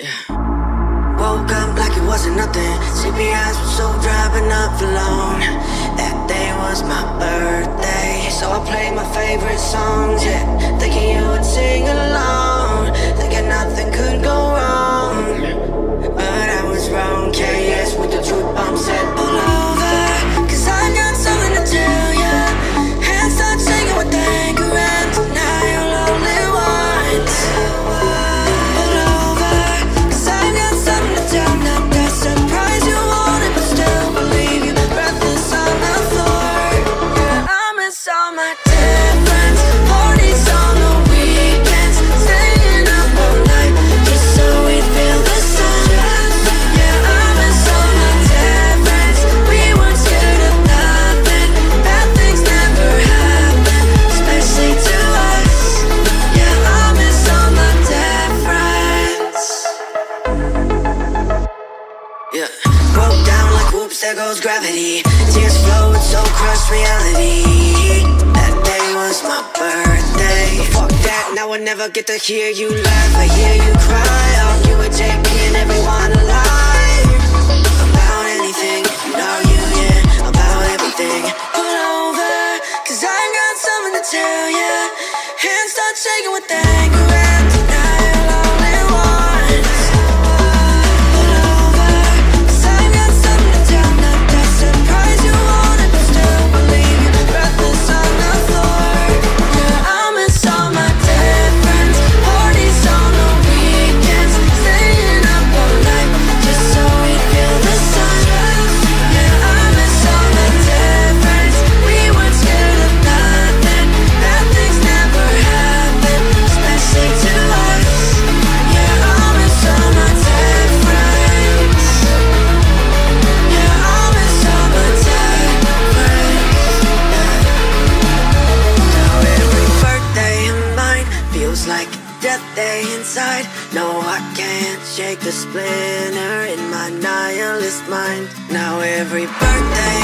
Woke up like it wasn't nothing. Sleepy eyes were so dry, but not for long. That day was my birthday, so I played my favorite songs. Yeah, Yeah. Broke down like whoops, there goes gravity. Tears flow, it's so crushed reality. That day was my birthday. Fuck that, now I never get to hear you laugh. I hear you cry. Argue with JP and everyone alive. About anything, know you, yeah. About everything. Pull over, cause I got something to tell ya. Hands start shaking with anger day inside. No, I can't shake the splinter in my nihilist mind. Now every birthday